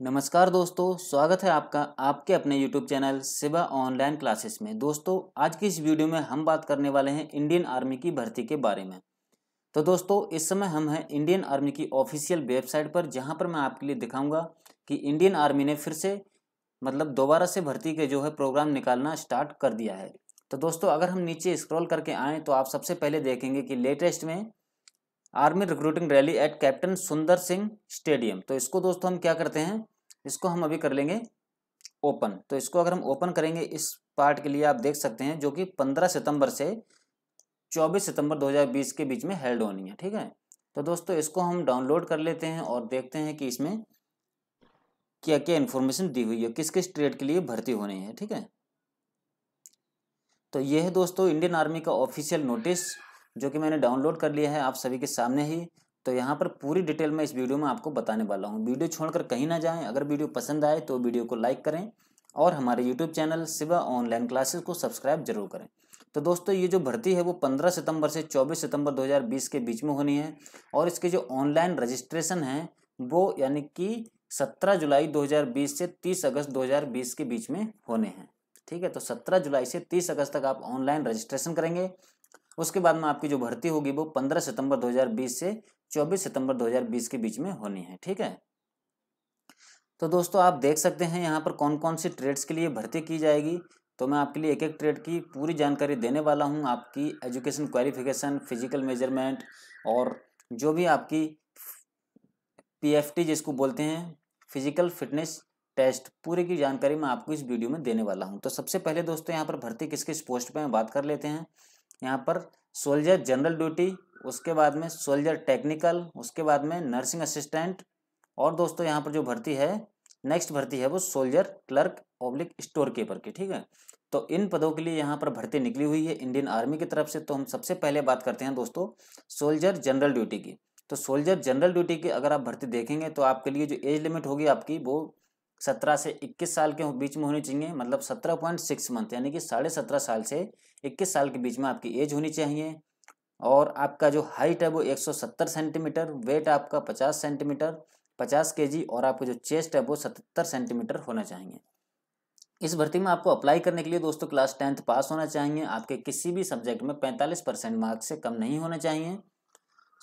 नमस्कार दोस्तों, स्वागत है आपका आपके अपने YouTube channel Shiva online classes में। दोस्तों, आज की इस वीडियो में हम बात करने वाले हैं इंडियन आर्मी की भर्ती के बारे में। तो दोस्तों, इस समय हम हैं इंडियन आर्मी की ऑफिशियल वेबसाइट पर, जहाँ पर मैं आपके लिए दिखाऊँगा कि इंडियन आर्मी ने फिर से मतलब दोबारा से भर्ती के जो है प्रोग्राम निकालना स्टार्ट कर दिया है। तो दोस्तों, अगर हम नीचे स्क्रॉल करके आएँ तो आप सबसे पहले देखेंगे कि लेटेस्ट में army recruiting rally at captain Sundar Singh stadium. तो इसको दोस्तों हम क्या करते हैं? इसको हम अभी कर लेंगे ओपन तो इसको अगर हम ओपन करेंगे, इस पार्ट के लिए आप देख सकते हैं जो कि 15 सितंबर से 24 सितंबर 2020 के बीच में हेल्ड होनी है, ठीक है? तो दोस्तों, इसको हम डाउनलोड कर लेते हैं और देखते हैं कि इसमें क्या क्या इन्फॉर्मेशन दी हुई है किस किस ट्रेड के लिए भर्ती होनी है, ठीक है? तो यह है दोस्तों इंडियन आर्मी का ऑफिशियल नोटिस जो कि मैंने डाउनलोड कर लिया है आप सभी के सामने ही। तो यहाँ पर पूरी डिटेल में इस वीडियो में आपको बताने वाला हूँ। वीडियो छोड़कर कहीं ना जाएँ। अगर वीडियो पसंद आए तो वीडियो को लाइक करें और हमारे YouTube channel Shiva online classes को सब्सक्राइब ज़रूर करें। तो दोस्तों, ये जो भर्ती है वो 15 सितंबर से 24 सितंबर 2020 के बीच में होनी है और इसके जो ऑनलाइन रजिस्ट्रेशन है वो यानी कि 17 जुलाई 2020 से 30 अगस्त 2020 के बीच में होने हैं। ठीक है तो 17 जुलाई से 30 अगस्त तक आप ऑनलाइन रजिस्ट्रेशन करेंगे। उसके बाद में आपकी जो भर्ती होगी वो 15 सितंबर 2020 से 24 सितंबर 2020 के बीच में होनी है, ठीक है? तो दोस्तों, आप देख सकते हैं यहाँ पर कौन कौन सी ट्रेड्स के लिए भर्ती की जाएगी। तो मैं आपके लिए एक एक ट्रेड की पूरी जानकारी देने वाला हूँ। आपकी एजुकेशन क्वालिफिकेशन, फ़िज़िकल मेज़रमेंट और जो भी आपकी पीएफटी जिसको बोलते हैं, फ़िज़िकल फिटनेस टेस्ट, पूरी की जानकारी मैं आपको इस वीडियो में देने वाला हूँ। तो सबसे पहले दोस्तों, यहाँ पर भर्ती किस किस पोस्ट पे बात कर लेते हैं। यहाँ पर सोल्जर जनरल ड्यूटी, उसके बाद में सोल्जर टेक्निकल, उसके बाद में नर्सिंग असिस्टेंट और दोस्तों यहाँ पर जो भर्ती है, नेक्स्ट भर्ती है वो soldier clerk public store keeper की, ठीक है? तो इन पदों के लिए यहाँ पर भर्ती निकली हुई है इंडियन आर्मी की तरफ़ से। तो हम सबसे पहले बात करते हैं दोस्तों सोल्जर जनरल ड्यूटी की। तो सोल्जर जनरल ड्यूटी की अगर आप भर्ती देखेंगे तो आपके लिए जो एज लिमिट होगी आपकी वो सत्रह से इक्कीस साल के बीच में होनी चाहिए मतलब सत्रह पॉइंट सिक्स मंथ, यानी कि साढ़े सत्रह साल से इक्कीस साल के बीच में आपकी एज होनी चाहिए। और आपका जो हाइट है वो 170 सेंटीमीटर, वेट आपका 50 सेंटीमीटर 50 केजी, और आपका जो चेस्ट है वो 77 सेंटीमीटर होना चाहिए। इस भर्ती में आपको अप्लाई करने के लिए दोस्तों क्लास टेंथ पास होना चाहिए। आपके किसी भी सब्जेक्ट में 45 परसेंट मार्क्स से कम नहीं होना चाहिए।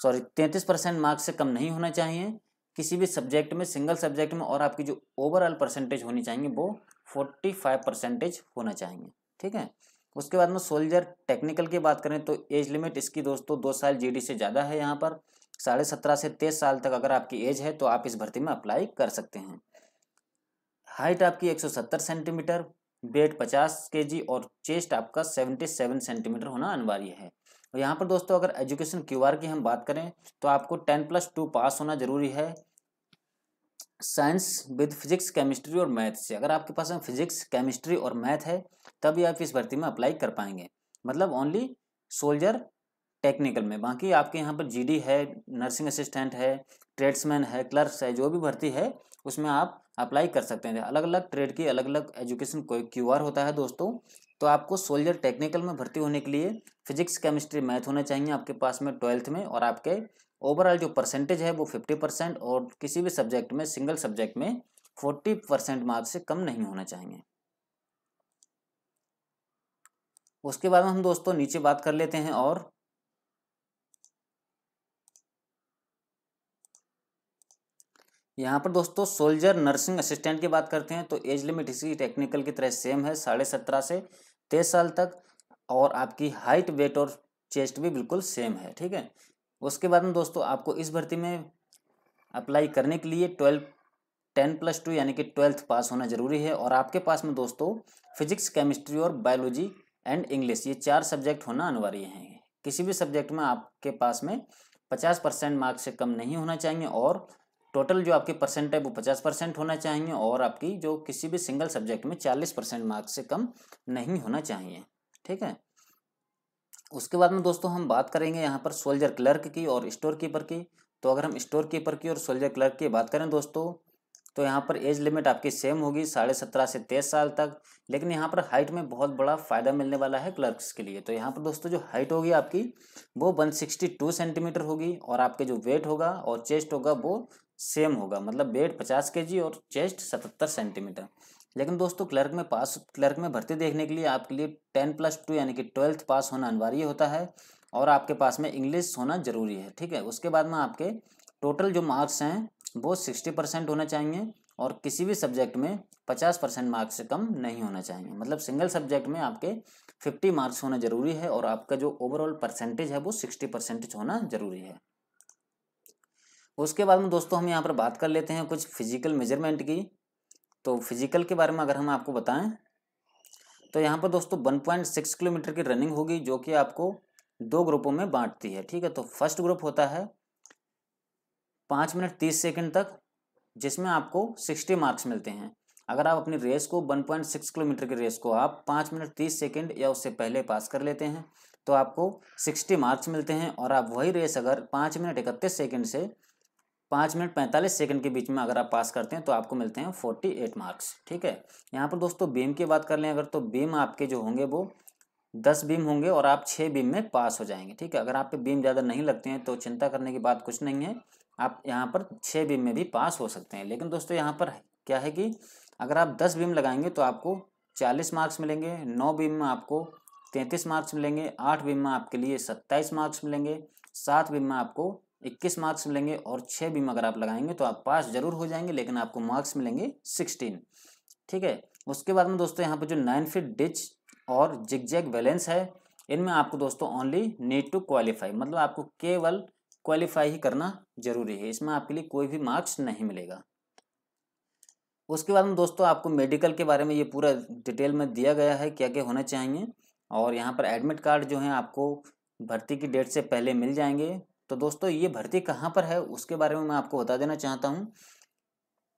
सॉरी, तैंतीस परसेंट मार्क्स से कम नहीं होना चाहिए। किसी भी सब्जेक्ट में सिंगल सब्जेक्ट में और आपकी जो ओवरऑल परसेंटेज होनी चाहिए, वो फोर्टी फाइव परसेंटेज होना चाहिए, ठीक है? उसके बाद में सोल्जर टेक्निकल की बात करें तो एज लिमिट इसकी दोस्तों दो साल जीडी से ज़्यादा है यहाँ पर, साढ़े सत्रह से तेईस साल तक अगर आपकी एज है तो आप इस भर्ती में अप्लाई कर सकते हैं। हाइट आपकी 170 सेंटीमीटर वेट 50 केजी और चेस्ट आपका 77 सेंटीमीटर होना अनिवार्य है। यहाँ पर दोस्तों अगर एजुकेशन क्यू की हम बात करें तो आपको टेन प्लस टू पास होना ज़रूरी है। साइंस विद फिजिक्स, केमिस्ट्री और मैथ से। अगर आपके पास में फिजिक्स, केमिस्ट्री और मैथ है, तभी आप इस भर्ती में अप्लाई कर पाएँगे। मतलब ओनली सोल्जर टेक्निकल में। बाकी आपके यहाँ पर जीडी है नर्सिंग असिस्टेंट है ट्रेड्समैन है क्लर्क्स है, जो भी भर्ती है, उसमें आप अप्लाई कर सकते हैं। अलग अलग ट्रेड की अलग अलग एजुकेशन क्यू होता है दोस्तों। तो आपको सोल्जर टेक्निकल में भर्ती होने के लिए फिजिक्स, केमिस्ट्री, मैथ होना चाहिए आपके पास में ट्वेल्थ में और आपके ओवरऑल जो परसेंटेज है वो फिफ्टी परसेंट और किसी भी सब्जेक्ट में सिंगल सब्जेक्ट में फोर्टी परसेंट मार्क्स से कम नहीं होना चाहिए। उसके बाद में हम दोस्तों नीचे बात कर लेते हैं और यहाँ पर दोस्तों सोल्जर नर्सिंग असिस्टेंट की बात करते हैं तो एज लिमिट इसी टेक्निकल की तरह सेम है, साढ़े सत्रह से तेईस साल तक और आपकी हाइट वेट और चेस्ट भी बिल्कुल सेम है, ठीक है? उसके बाद में दोस्तों आपको इस भर्ती में अप्लाई करने के लिए ट्वेल्व टेन प्लस टू यानी कि ट्वेल्थ पास होना ज़रूरी है और आपके पास में दोस्तों फिजिक्स केमिस्ट्री और बायोलॉजी एंड इंग्लिश ये चार सब्जेक्ट होना अनिवार्य है। किसी भी सब्जेक्ट में आपके पास में पचास परसेंट मार्क्स से कम नहीं होना चाहिए और टोटल जो आपके परसेंट है वो पचास परसेंट होना चाहिए और आपकी जो किसी भी सिंगल सब्जेक्ट में चालीस परसेंट मार्क्स से कम नहीं होना चाहिए। ठीक है? उसके बाद में दोस्तों हम बात करेंगे यहाँ पर सोल्जर क्लर्क की और स्टोर कीपर की। तो अगर हम स्टोर कीपर की और सोल्जर क्लर्क की बात करें दोस्तों तो यहाँ पर एज लिमिट आपकी सेम होगी, साढ़े सत्रह से तेईस साल तक। लेकिन यहाँ पर हाइट में बहुत बड़ा फ़ायदा मिलने वाला है क्लर्क्स के लिए। तो यहाँ पर दोस्तों जो हाइट होगी आपकी, वो वन सिक्सटी टू सेंटीमीटर होगी और आपके जो वेट होगा और चेस्ट होगा वो सेम होगा। मतलब वेट पचास के और चेस्ट सतहत्तर सेंटीमीटर। लेकिन दोस्तों, क्लर्क में पास, क्लर्क में भर्ती देखने के लिए आपके लिए टेन प्लस टू यानी कि ट्वेल्थ पास होना अनिवार्य होता है और आपके पास में इंग्लिश होना ज़रूरी है, ठीक है? उसके बाद में आपके टोटल जो मार्क्स हैं, वो सिक्सटी परसेंट होना चाहिए और किसी भी सब्जेक्ट में पचास परसेंट मार्क्स से कम नहीं होना चाहिए। मतलब सिंगल सब्जेक्ट में आपके फिफ्टी मार्क्स होना ज़रूरी है और आपका जो ओवरऑल परसेंटेज है, वो सिक्सटी परसेंटेज होना ज़रूरी है। उसके बाद में दोस्तों, हम यहाँ पर बात कर लेते हैं कुछ फ़िज़िकल मेज़रमेंट की। तो फ़िज़िकल के बारे में अगर हम आपको बताएँ तो यहाँ पर दोस्तों वन पॉइंट सिक्स किलोमीटर की रनिंग होगी, जो कि आपको दो ग्रुपों में बांटती है, ठीक है? तो फ़र्स्ट ग्रुप होता है पाँच मिनट तीस सेकंड तक, जिसमें आपको सिक्सटी मार्क्स मिलते हैं। अगर आप अपनी रेस को वन पॉइंट सिक्स किलोमीटर की रेस को आप पाँच मिनट तीस सेकेंड या उससे पहले पास कर लेते हैं तो आपको सिक्सटी मार्क्स मिलते हैं। और आप वही रेस अगर पाँच मिनट इकतीस सेकेंड से पाँच मिनट पैंतालीस सेकंड के बीच में अगर आप पास करते हैं तो आपको मिलते हैं फोर्टी एट मार्क्स, ठीक है? यहाँ पर दोस्तों बीम की बात कर लें अगर तो बीम आपके जो होंगे वो दस बीम होंगे और आप छः बीम में पास हो जाएँगे, ठीक है? अगर आप पे बीम ज़्यादा नहीं लगते हैं तो चिंता करने की बात कुछ नहीं है, आप यहाँ पर छः बीम में भी पास हो सकते हैं। लेकिन दोस्तों यहाँ पर क्या है कि अगर आप दस बीम लगाएँगे तो आपको चालीस मार्क्स मिलेंगे, नौ बीम में आपको तैंतीस मार्क्स मिलेंगे, आठ बीम में आपके लिए सत्ताईस मार्क्स मिलेंगे, सात बीम में आपको इक्कीस मार्क्स मिलेंगे और छः बीम अगर आप लगाएँगे तो आप पास ज़रूर हो जाएँगे, लेकिन आपको मार्क्स मिलेंगे सिक्सटीन। ठीक है? उसके बाद में दोस्तों यहाँ पर जो नाइन फिट डिच और जिग जिगजैग बैलेंस है, इनमें आपको दोस्तों ओनली नीड टू क्वालिफाई मतलब आपको केवल क्वालिफाई ही करना ज़रूरी है, इसमें आपके लिए कोई भी मार्क्स नहीं मिलेगा। उसके बाद में दोस्तों आपको मेडिकल के बारे में ये पूरा डिटेल में दिया गया है क्या क्या होना चाहिए, और यहाँ पर एडमिट कार्ड जो है आपको भर्ती की डेट से पहले मिल जाएँगे। तो दोस्तों, ये भर्ती कहाँ पर है, उसके बारे में मैं आपको बता देना चाहता हूँ।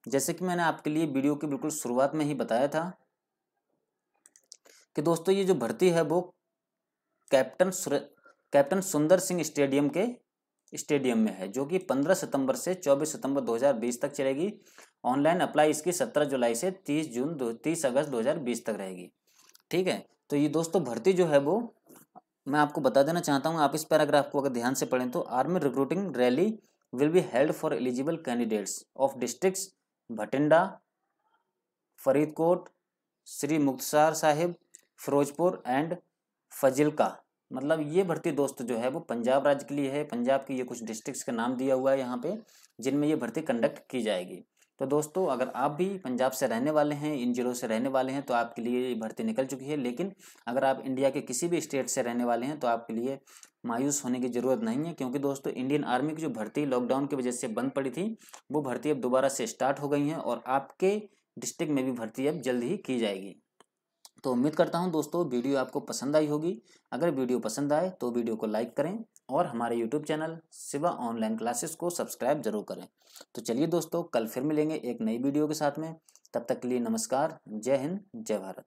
जैसे कि मैंने आपके लिए वीडियो की बिल्कुल शुरुआत में ही बताया था कि दोस्तों, ये जो भर्ती है वो captain captain Sundar Singh stadium के स्टेडियम में है, जो कि 15 सितंबर से 24 सितंबर 2020 तक चलेगी। ऑनलाइन अप्लाई इसकी 17 जुलाई से 30 जून दो, तीस अगस्त 2020 तक रहेगी। ठीक है तो ये दोस्तों, भर्ती जो है वो मैं आपको बता देना चाहता हूँ, आप इस पैराग्राफ को अगर ध्यान से पढ़ें तो army recruiting rally will be held for eligible candidates of districts Bathinda, Faridkot, Shri Muktsar Sahib, Firozpur and Fazilka. मतलब ये भर्ती दोस्त जो है वो पंजाब राज्य के लिए है, पंजाब की ये कुछ डिस्ट्रिक्ट्स का नाम दिया हुआ है यहाँ पे, जिनमें ये भर्ती कंडक्ट की जाएगी। तो दोस्तों, अगर आप भी पंजाब से रहने वाले हैं, इन जिलों से रहने वाले हैं तो आपके लिए भर्ती निकल चुकी है। लेकिन अगर आप इंडिया के किसी भी स्टेट से रहने वाले हैं तो आपके लिए मायूस होने की ज़रूरत नहीं है, क्योंकि दोस्तों, इंडियन आर्मी की जो भर्ती लॉकडाउन की वजह से बंद पड़ी थी, वो भर्ती अब दोबारा से स्टार्ट हो गई हैं और आपके डिस्ट्रिक्ट में भी भर्ती अब जल्द ही की जाएगी। तो उम्मीद करता हूँ दोस्तों वीडियो आपको पसंद आई होगी। अगर वीडियो पसंद आए तो वीडियो को लाइक करें और हमारे YouTube channel Shiva online classes को सब्सक्राइब ज़रूर करें। तो चलिए दोस्तों कल फिर मिलेंगे एक नई वीडियो के साथ में। तब तक के लिए नमस्कार, जय हिंद, जय भारत।